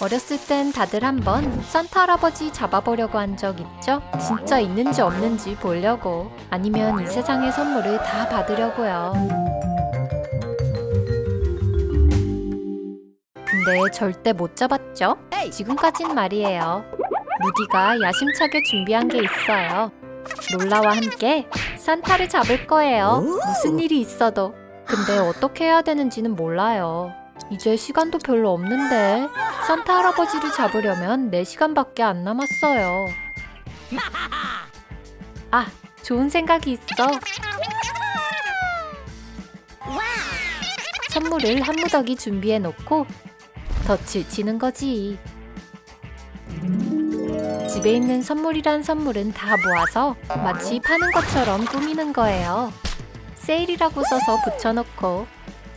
어렸을 땐 다들 한번 산타 할아버지 잡아보려고 한 적 있죠? 진짜 있는지 없는지 보려고 아니면 이 세상의 선물을 다 받으려고요. 근데 절대 못 잡았죠? 지금까진 말이에요. 루디가 야심차게 준비한 게 있어요. 롤라와 함께 산타를 잡을 거예요. 무슨 일이 있어도. 근데 어떻게 해야 되는지는 몰라요. 이제 시간도 별로 없는데 산타 할아버지를 잡으려면 4시간밖에 안 남았어요. 아, 좋은 생각이 있어. 선물을 한 무더기 준비해 놓고 덫을 치는 거지. 집에 있는 선물이란 선물은 다 모아서 마치 파는 것처럼 꾸미는 거예요. 세일이라고 써서 붙여놓고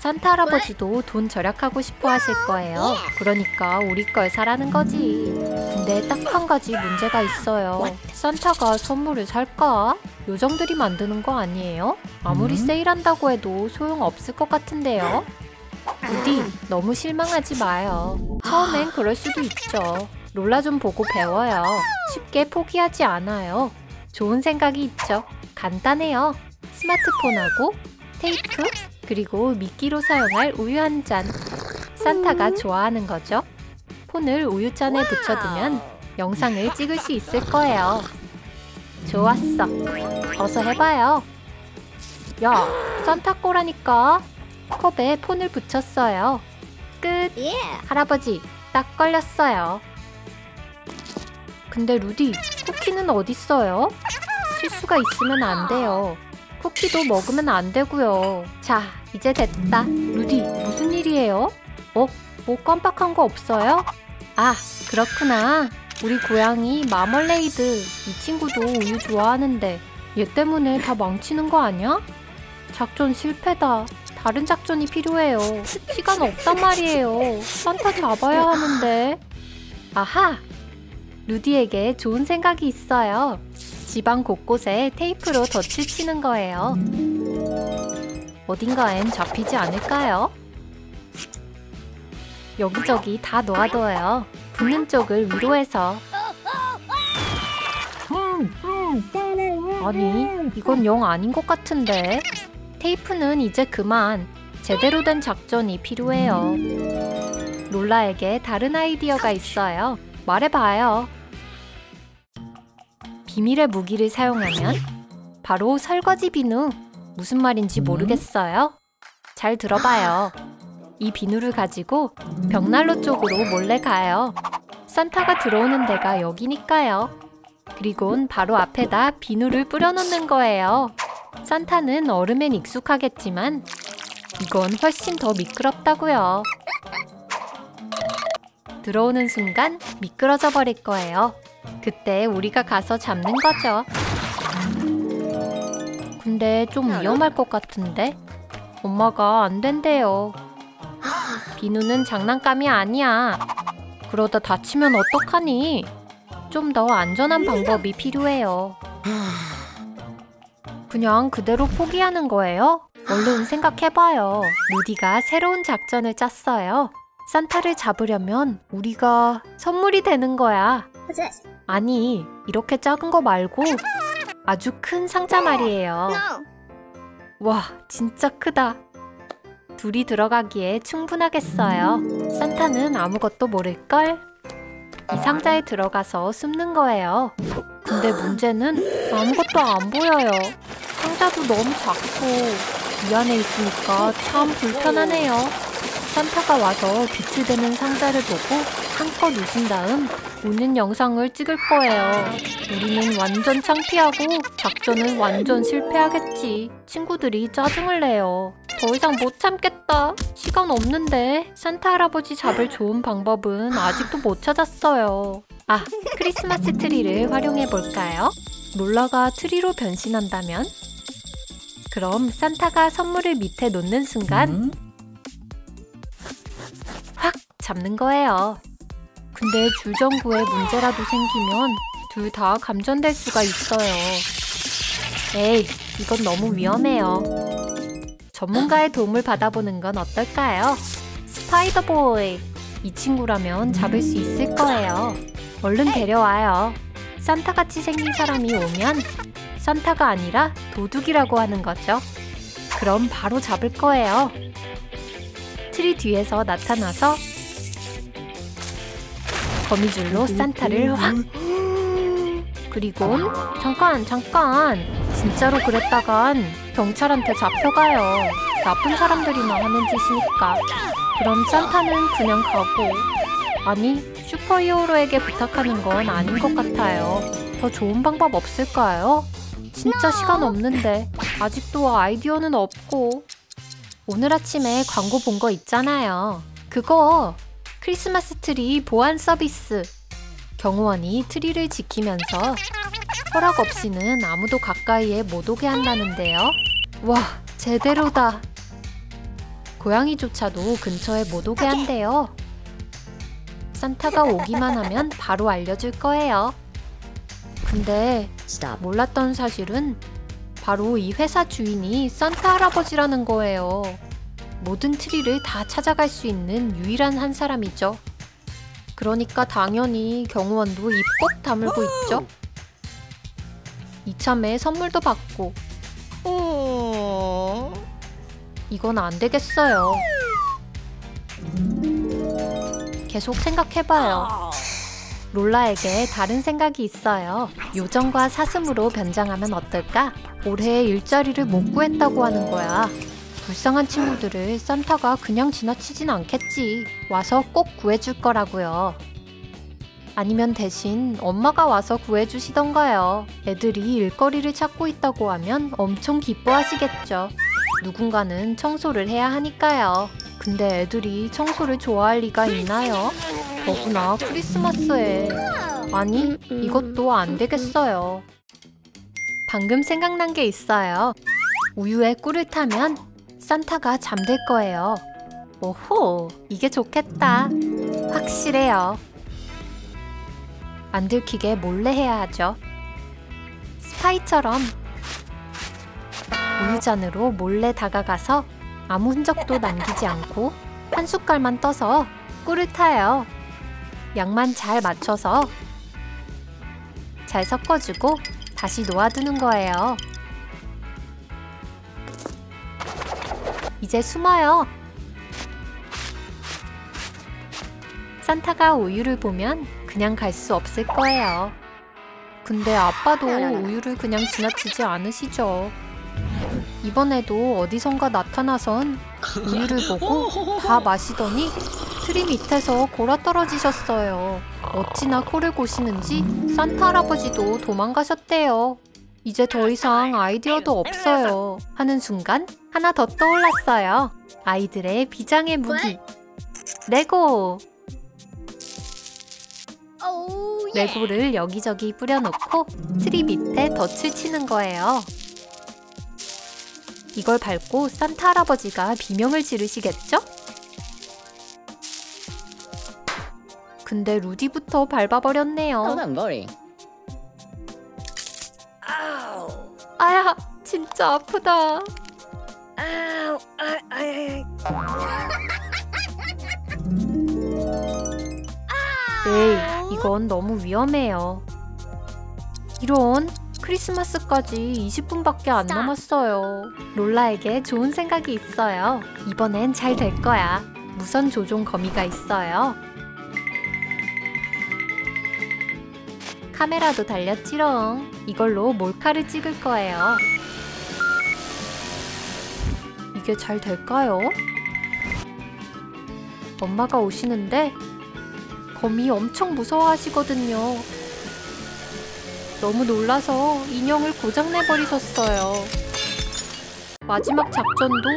산타 할아버지도 돈 절약하고 싶어 하실 거예요. 그러니까 우리 걸 사라는 거지. 근데 딱 한 가지 문제가 있어요. 산타가 선물을 살까? 요정들이 만드는 거 아니에요? 아무리 세일한다고 해도 소용없을 것 같은데요? 루디, 너무 실망하지 마요. 처음엔 그럴 수도 있죠. 롤라 좀 보고 배워요. 쉽게 포기하지 않아요. 좋은 생각이 있죠. 간단해요. 스마트폰하고 테이프, 그리고 미끼로 사용할 우유 한 잔. 산타가 좋아하는 거죠. 폰을 우유잔에 붙여두면 영상을 찍을 수 있을 거예요. 좋았어. 어서 해봐요. 야, 산타 거라니까. 컵에 폰을 붙였어요. 끝. 할아버지, 딱 걸렸어요. 근데 루디, 쿠키는 어딨어요? 실수가 있으면 안 돼요. 쿠키도 먹으면 안 되고요. 자, 이제 됐다. 루디, 무슨 일이에요? 어? 뭐 깜빡한 거 없어요? 아, 그렇구나. 우리 고양이 마멀레이드. 이 친구도 우유 좋아하는데 얘 때문에 다 망치는 거 아니야? 작전 실패다. 다른 작전이 필요해요. 시간 없단 말이에요. 산타 잡아야 하는데. 아하! 루디에게 좋은 생각이 있어요. 집안 곳곳에 테이프로 덧을 치는 거예요. 어딘가엔 잡히지 않을까요? 여기저기 다 놓아둬요. 붙는 쪽을 위로 해서. 아니, 이건 영 아닌 것 같은데. 테이프는 이제 그만. 제대로 된 작전이 필요해요. 롤라에게 다른 아이디어가 있어요. 말해봐요. 비밀의 무기를 사용하면 바로 설거지 비누. 무슨 말인지 모르겠어요? 잘 들어봐요. 이 비누를 가지고 벽난로 쪽으로 몰래 가요. 산타가 들어오는 데가 여기니까요. 그리곤 바로 앞에다 비누를 뿌려놓는 거예요. 산타는 얼음엔 익숙하겠지만 이건 훨씬 더 미끄럽다고요. 들어오는 순간 미끄러져 버릴 거예요. 그때 우리가 가서 잡는 거죠. 근데 좀 위험할 것 같은데? 엄마가 안 된대요. 비누는 장난감이 아니야. 그러다 다치면 어떡하니? 좀 더 안전한 방법이 필요해요. 그냥 그대로 포기하는 거예요? 얼른 생각해봐요. 루디가 새로운 작전을 짰어요. 산타를 잡으려면 우리가 선물이 되는 거야. 아니, 이렇게 작은 거 말고 아주 큰 상자 말이에요. 와, 진짜 크다. 둘이 들어가기에 충분하겠어요. 산타는 아무것도 모를걸? 이 상자에 들어가서 숨는 거예요. 근데 문제는 아무것도 안 보여요. 상자도 너무 작고 이 안에 있으니까 참 불편하네요. 산타가 와서 빛을 대는 상자를 보고 한껏 웃은 다음 웃는 영상을 찍을 거예요. 우리는 완전 창피하고 작전은 완전 실패하겠지. 친구들이 짜증을 내요. 더 이상 못 참겠다. 시간 없는데 산타 할아버지 잡을 좋은 방법은 아직도 못 찾았어요. 아, 크리스마스 트리를 활용해 볼까요? 롤라가 트리로 변신한다면? 그럼 산타가 선물을 밑에 놓는 순간 확 잡는 거예요. 근데 줄전구에 문제라도 생기면 둘 다 감전될 수가 있어요. 에이, 이건 너무 위험해요. 전문가의 도움을 받아보는 건 어떨까요? 스파이더보이! 이 친구라면 잡을 수 있을 거예요. 얼른 데려와요. 산타같이 생긴 사람이 오면 산타가 아니라 도둑이라고 하는 거죠. 그럼 바로 잡을 거예요. 트리 뒤에서 나타나서 거미줄로 산타를 확. 그리곤 잠깐 잠깐. 진짜로 그랬다간 경찰한테 잡혀가요. 나쁜 사람들이나 하는 짓이니까. 그럼 산타는 그냥 가고. 아니 슈퍼히어로에게 부탁하는 건 아닌 것 같아요. 더 좋은 방법 없을까요? 진짜 시간 없는데. 아직도 아이디어는 없고. 오늘 아침에 광고 본 거 있잖아요. 그거 크리스마스 트리 보안 서비스 경호원이 트리를 지키면서 허락 없이는 아무도 가까이에 못 오게 한다는데요. 와, 제대로다. 고양이조차도 근처에 못 오게 한대요. 산타가 오기만 하면 바로 알려줄 거예요. 근데 몰랐던 사실은 바로 이 회사 주인이 산타 할아버지라는 거예요. 모든 트리를 다 찾아갈 수 있는 유일한 한 사람이죠. 그러니까 당연히 경호원도 입 꼭 다물고 있죠. 이참에 선물도 받고 이건 안 되겠어요. 계속 생각해봐요. 롤라에게 다른 생각이 있어요. 요정과 사슴으로 변장하면 어떨까? 올해 일자리를 못 구했다고 하는 거야. 불쌍한 친구들을 산타가 그냥 지나치진 않겠지. 와서 꼭 구해줄 거라고요. 아니면 대신 엄마가 와서 구해주시던가요. 애들이 일거리를 찾고 있다고 하면 엄청 기뻐하시겠죠. 누군가는 청소를 해야 하니까요. 근데 애들이 청소를 좋아할 리가 있나요? 더구나 크리스마스에. 아니, 이것도 안 되겠어요. 방금 생각난 게 있어요. 우유에 꿀을 타면 산타가 잠들 거예요. 오호, 이게 좋겠다. 확실해요. 안 들키게 몰래 해야 하죠. 스파이처럼 우유잔으로 몰래 다가가서 아무 흔적도 남기지 않고 한 숟갈만 떠서 꿀을 타요. 양만 잘 맞춰서 잘 섞어주고 다시 놓아두는 거예요. 이제 숨어요. 산타가 우유를 보면 그냥 갈 수 없을 거예요. 근데 아빠도 우유를 그냥 지나치지 않으시죠. 이번에도 어디선가 나타나선 우유를 보고 다 마시더니 트리 밑에서 곯아떨어지셨어요. 어찌나 코를 고시는지 산타 할아버지도 도망가셨대요. 이제 더 이상 아이디어도 없어요. 하는 순간 하나 더 떠올랐어요. 아이들의 비장의 무기. 레고! 레고를 여기저기 뿌려놓고 트리 밑에 덫을 치는 거예요. 이걸 밟고 산타 할아버지가 비명을 지르시겠죠? 근데 루디부터 밟아버렸네요. 아야, 진짜 아프다. 에이, 이건 너무 위험해요. 이런 크리스마스까지 20분밖에 안 남았어요. 롤라에게 좋은 생각이 있어요. 이번엔 잘 될 거야. 무선 조종 거미가 있어요. 카메라도 달렸지롱. 이걸로 몰카를 찍을 거예요. 이게 잘 될까요? 엄마가 오시는데 거미 엄청 무서워하시거든요. 너무 놀라서 인형을 고장내버리셨어요. 마지막 작전도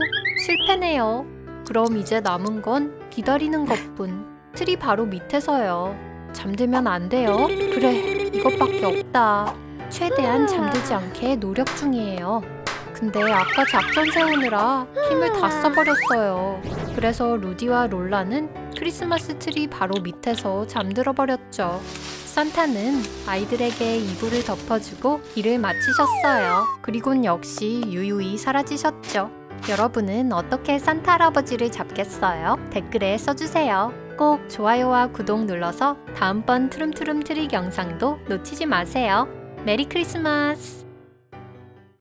실패네요. 그럼 이제 남은 건 기다리는 것뿐. 트리 바로 밑에서요. 잠들면 안 돼요. 그래, 이것밖에 없다. 최대한 잠들지 않게 노력 중이에요. 근데 아까 작전 세우느라 힘을 다 써버렸어요. 그래서 루디와 롤라는 크리스마스 트리 바로 밑에서 잠들어 버렸죠. 산타는 아이들에게 이불을 덮어주고 일을 마치셨어요. 그리곤 역시 유유히 사라지셨죠. 여러분은 어떻게 산타 할아버지를 잡겠어요? 댓글에 써주세요. 꼭 좋아요와 구독 눌러서 다음번 트룸트룸 트릭 영상도 놓치지 마세요. 메리 크리스마스!